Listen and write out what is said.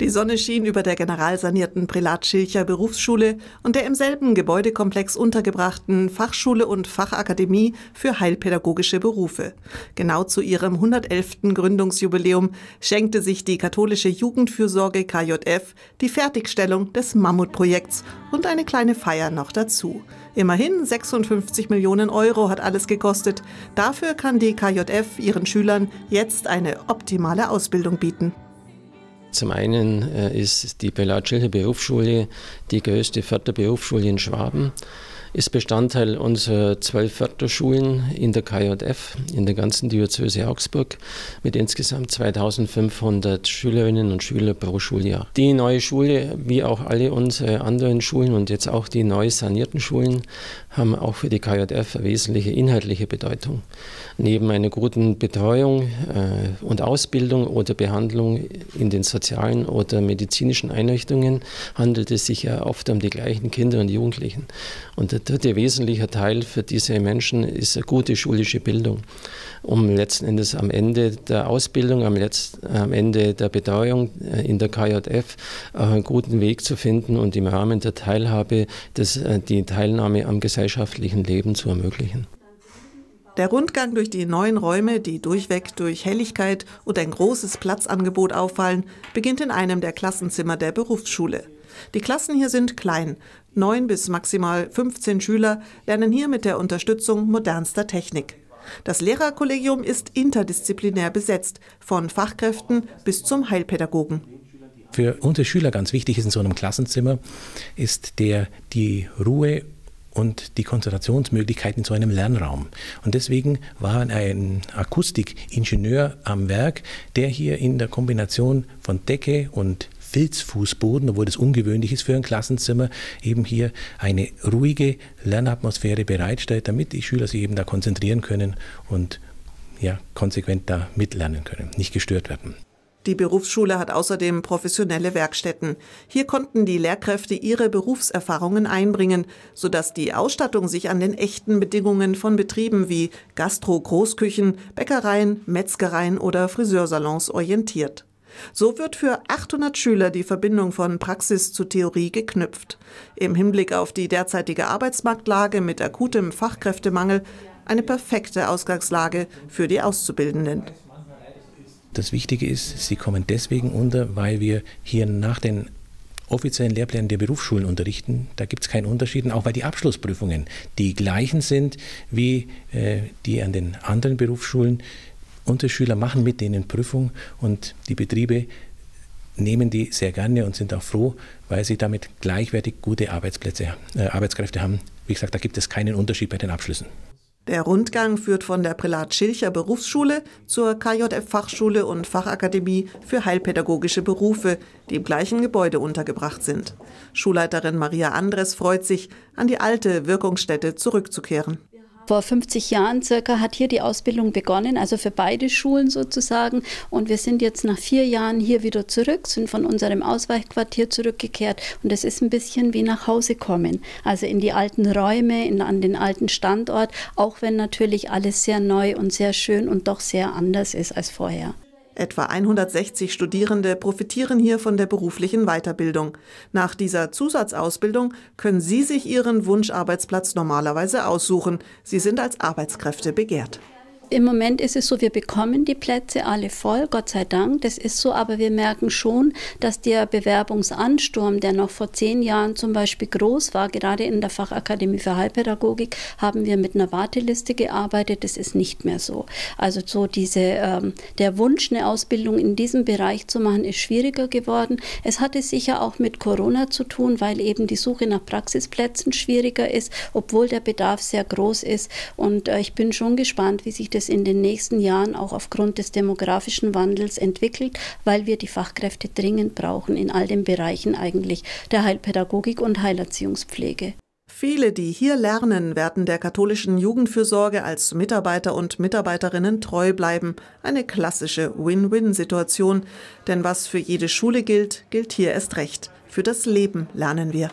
Die Sonne schien über der generalsanierten Prälat-Schilcher Berufsschule und der im selben Gebäudekomplex untergebrachten Fachschule und Fachakademie für heilpädagogische Berufe. Genau zu ihrem 111. Gründungsjubiläum schenkte sich die katholische Jugendfürsorge KJF die Fertigstellung des Mammutprojekts und eine kleine Feier noch dazu. Immerhin 56 Millionen Euro hat alles gekostet. Dafür kann die KJF ihren Schülern jetzt eine optimale Ausbildung bieten. Zum einen äh, ist die Belatschilcher Berufsschule die größte Förderberufsschule in Schwaben ist Bestandteil unserer zwölf Förderschulen in der KJF, in der ganzen Diözese Augsburg, mit insgesamt 2500 Schülerinnen und Schülern pro Schuljahr. Die neue Schule, wie auch alle unsere anderen Schulen und jetzt auch die neu sanierten Schulen, haben auch für die KJF eine wesentliche inhaltliche Bedeutung. Neben einer guten Betreuung äh, und Ausbildung oder Behandlung in den sozialen oder medizinischen Einrichtungen handelt es sich ja oft um die gleichen Kinder und Jugendlichen. Und der dritte wesentliche Teil für diese Menschen ist eine gute schulische Bildung, um letzten Endes am Ende der Ausbildung, am, Letzt, am Ende der Betreuung äh, in der KJF einen guten Weg zu finden und im Rahmen der Teilhabe das, äh, die Teilnahme am gesellschaftlichen Leben zu ermöglichen. Der Rundgang durch die neuen Räume, die durchweg durch Helligkeit und ein großes Platzangebot auffallen, beginnt in einem der Klassenzimmer der Berufsschule. Die Klassen hier sind klein. Neun bis maximal 15 Schüler lernen hier mit der Unterstützung modernster Technik. Das Lehrerkollegium ist interdisziplinär besetzt, von Fachkräften bis zum Heilpädagogen. Für unsere Schüler ganz wichtig ist in so einem Klassenzimmer, ist der, die Ruhe und die Konzentrationsmöglichkeiten so einem Lernraum. Und deswegen war ein Akustikingenieur am Werk, der hier in der Kombination von Decke und Filzfußboden, obwohl das ungewöhnlich ist für ein Klassenzimmer, eben hier eine ruhige Lernatmosphäre bereitstellt, damit die Schüler sich eben da konzentrieren können und ja, konsequent da mitlernen können, nicht gestört werden. Die Berufsschule hat außerdem professionelle Werkstätten. Hier konnten die Lehrkräfte ihre Berufserfahrungen einbringen, sodass die Ausstattung sich an den echten Bedingungen von Betrieben wie Gastro-Großküchen, Bäckereien, Metzgereien oder Friseursalons orientiert. So wird für 800 Schüler die Verbindung von Praxis zu Theorie geknüpft. Im Hinblick auf die derzeitige Arbeitsmarktlage mit akutem Fachkräftemangel eine perfekte Ausgangslage für die Auszubildenden. Das Wichtige ist, sie kommen deswegen unter, weil wir hier nach den offiziellen Lehrplänen der Berufsschulen unterrichten. Da gibt es keinen Unterschied, auch weil die Abschlussprüfungen die gleichen sind wie äh, die an den anderen Berufsschulen. Unsere Schüler machen mit denen Prüfung und die Betriebe nehmen die sehr gerne und sind auch froh, weil sie damit gleichwertig gute Arbeitsplätze, äh, Arbeitskräfte haben. Wie gesagt, da gibt es keinen Unterschied bei den Abschlüssen. Der Rundgang führt von der Prälat-Schilcher Berufsschule zur KJF-Fachschule und Fachakademie für heilpädagogische Berufe, die im gleichen Gebäude untergebracht sind. Schulleiterin Maria Andres freut sich, an die alte Wirkungsstätte zurückzukehren. Vor 50 Jahren circa hat hier die Ausbildung begonnen, also für beide Schulen sozusagen. Und wir sind jetzt nach vier Jahren hier wieder zurück, sind von unserem Ausweichquartier zurückgekehrt. Und es ist ein bisschen wie nach Hause kommen. Also in die alten Räume, in, an den alten Standort, auch wenn natürlich alles sehr neu und sehr schön und doch sehr anders ist als vorher. Etwa 160 Studierende profitieren hier von der beruflichen Weiterbildung. Nach dieser Zusatzausbildung können Sie sich Ihren Wunscharbeitsplatz normalerweise aussuchen. Sie sind als Arbeitskräfte begehrt. Im Moment ist es so, wir bekommen die Plätze alle voll, Gott sei Dank. Das ist so, aber wir merken schon, dass der Bewerbungsansturm, der noch vor zehn Jahren zum Beispiel groß war, gerade in der Fachakademie für Heilpädagogik, haben wir mit einer Warteliste gearbeitet. Das ist nicht mehr so. Also so diese, ähm, der Wunsch, eine Ausbildung in diesem Bereich zu machen, ist schwieriger geworden. Es hatte sicher auch mit Corona zu tun, weil eben die Suche nach Praxisplätzen schwieriger ist, obwohl der Bedarf sehr groß ist. Und äh, ich bin schon gespannt, wie sich das es in den nächsten Jahren auch aufgrund des demografischen Wandels entwickelt, weil wir die Fachkräfte dringend brauchen in all den Bereichen eigentlich der Heilpädagogik und Heilerziehungspflege. Viele, die hier lernen, werden der katholischen Jugendfürsorge als Mitarbeiter und Mitarbeiterinnen treu bleiben. Eine klassische Win-Win-Situation. Denn was für jede Schule gilt, gilt hier erst recht. Für das Leben lernen wir.